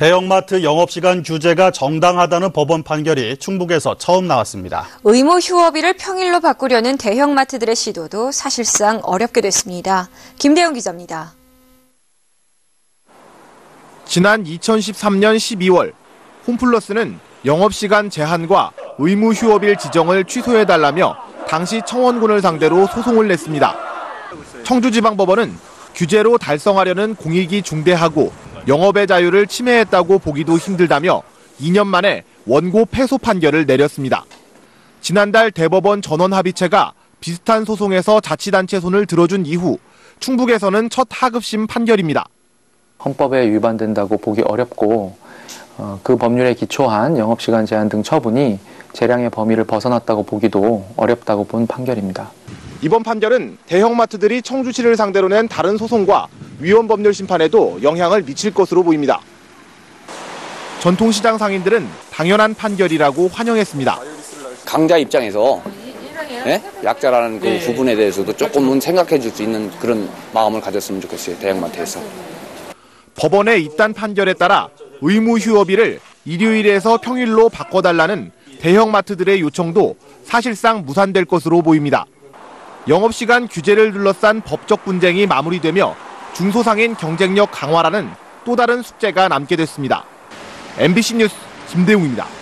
대형마트 영업시간 규제가 정당하다는 법원 판결이 충북에서 처음 나왔습니다. 의무 휴업일을 평일로 바꾸려는 대형마트들의 시도도 사실상 어렵게 됐습니다. 김대영 기자입니다. 지난 2013년 12월 홈플러스는 영업시간 제한과 의무 휴업일 지정을 취소해달라며 당시 청원군을 상대로 소송을 냈습니다. 청주지방법원은 규제로 달성하려는 공익이 중대하고 영업의 자유를 침해했다고 보기도 힘들다며 2년 만에 원고 패소 판결을 내렸습니다. 지난달 대법원 전원 합의체가 비슷한 소송에서 자치단체 손을 들어준 이후 충북에서는 첫 하급심 판결입니다. 헌법에 위반된다고 보기 어렵고 어, 그 법률에 기초한 영업시간 제한 등 처분이 재량의 범위를 벗어났다고 보기도 어렵다고 본 판결입니다. 이번 판결은 대형마트들이 청주시를 상대로 낸 다른 소송과 위헌 법률 심판에도 영향을 미칠 것으로 보입니다. 전통시장 상인들은 당연한 판결이라고 환영했습니다. 강자 입장에서 예? 약자라는 그 부분에 대해서도 조금은 생각해 줄 수 있는 그런 마음을 가졌으면 좋겠어요. 대형마트에서. 법원의 이딴 판결에 따라 의무 휴업일을 일요일에서 평일로 바꿔달라는 대형마트들의 요청도 사실상 무산될 것으로 보입니다. 영업시간 규제를 둘러싼 법적 분쟁이 마무리되며 중소상인 경쟁력 강화라는 또 다른 숙제가 남게 됐습니다. MBC 뉴스 김대웅입니다.